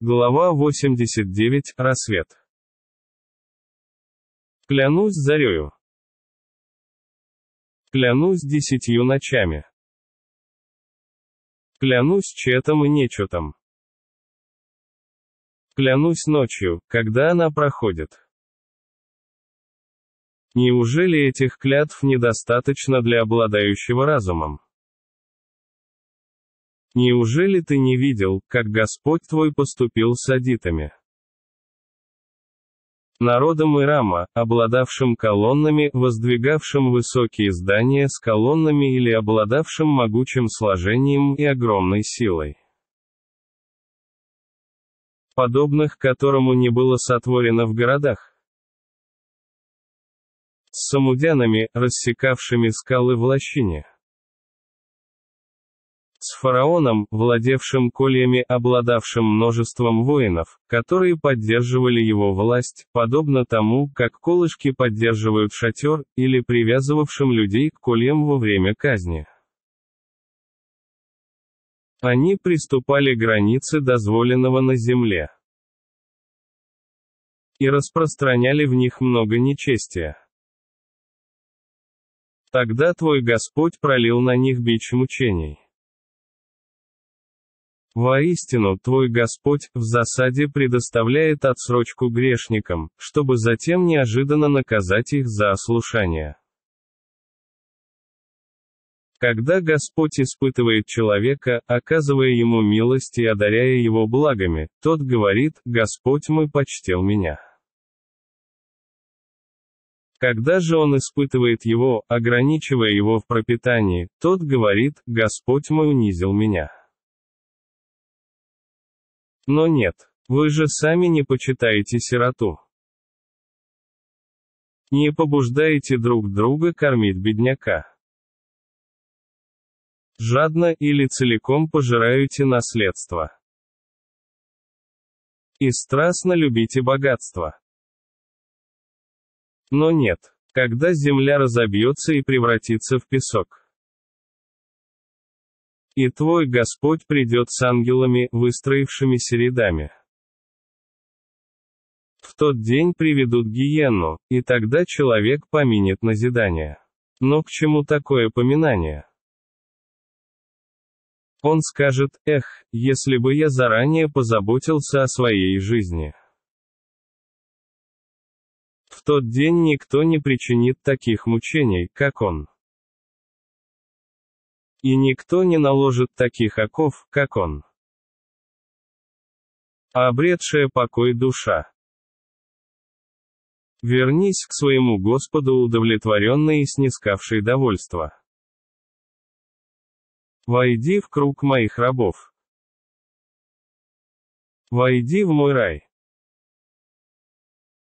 Глава 89. Рассвет. Клянусь зарею. Клянусь десятью ночами. Клянусь четом и нечетом. Клянусь ночью, когда она проходит. Неужели этих клятв недостаточно для обладающего разумом? Неужели ты не видел, как Господь твой поступил с адитами? Народом Ирама, обладавшим колоннами, воздвигавшим высокие здания с колоннами или обладавшим могучим сложением и огромной силой. Подобных которому не было сотворено в городах. С самудянами, рассекавшими скалы в лощине с фараоном, владевшим кольями, обладавшим множеством воинов, которые поддерживали его власть, подобно тому, как колышки поддерживают шатер, или привязывавшим людей к кольям во время казни. Они приступали границы дозволенного на земле и распространяли в них много нечестия. Тогда твой Господь пролил на них бич мучений. Воистину, твой Господь, в засаде предоставляет отсрочку грешникам, чтобы затем неожиданно наказать их за ослушание. Когда Господь испытывает человека, оказывая ему милость и одаряя его благами, тот говорит, Господь мой почтел меня. Когда же он испытывает его, ограничивая его в пропитании, тот говорит, Господь мой унизил меня. Но нет, вы же сами не почитаете сироту. Не побуждаете друг друга кормить бедняка. Жадно или целиком пожираете наследство. И страстно любите богатство. Но нет, когда земля разобьется и превратится в песок. И твой Господь придет с ангелами, выстроившимися рядами. В тот день приведут гиенну, и тогда человек поминет назидание. Но к чему такое поминание? Он скажет, эх, если бы я заранее позаботился о своей жизни. В тот день никто не причинит таких мучений, как он. И никто не наложит таких оков, как он. Обретшая покой душа. Вернись к своему Господу удовлетворенный и снискавший довольство. Войди в круг моих рабов. Войди в мой рай.